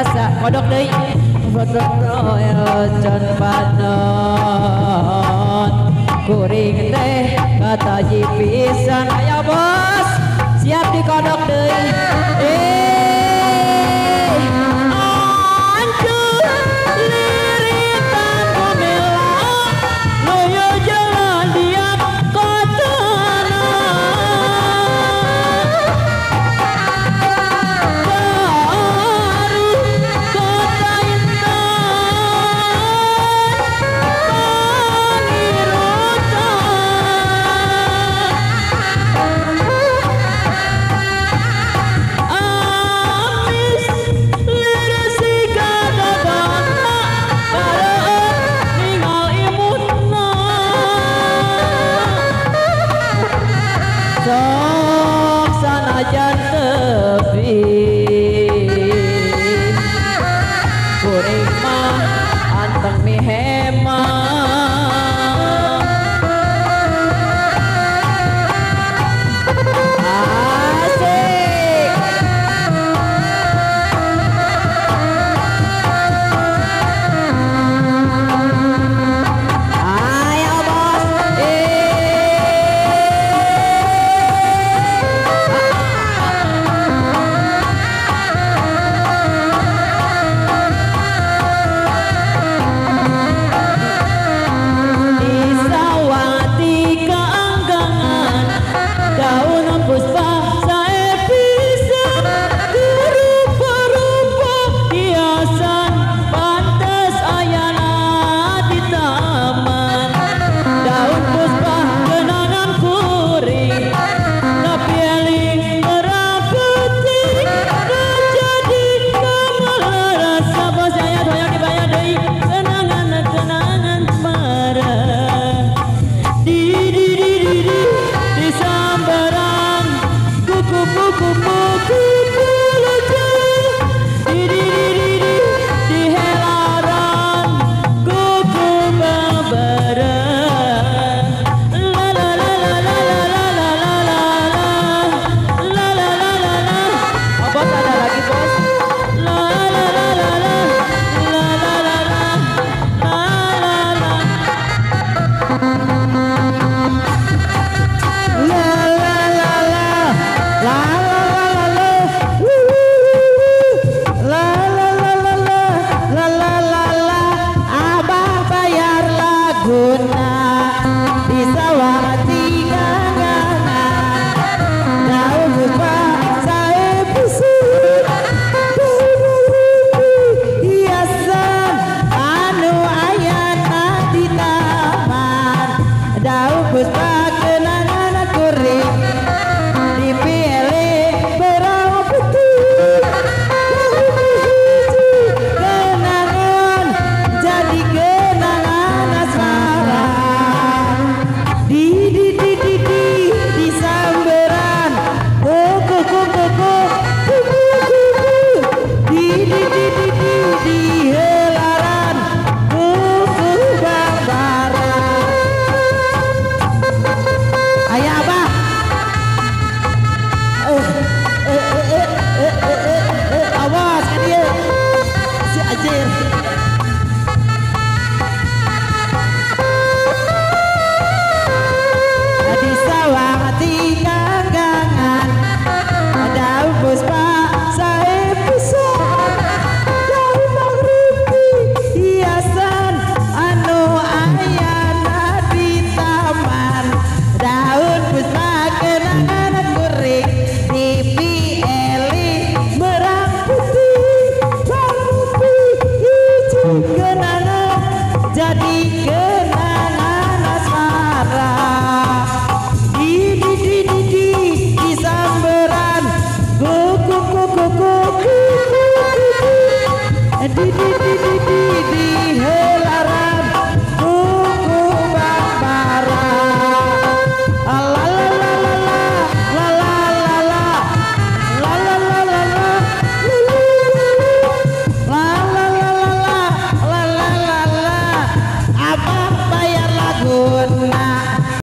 rasa kodok deui. Bodok royocan panon kuring teh kata pisan. Aya bos siap dikodok deui. Mama.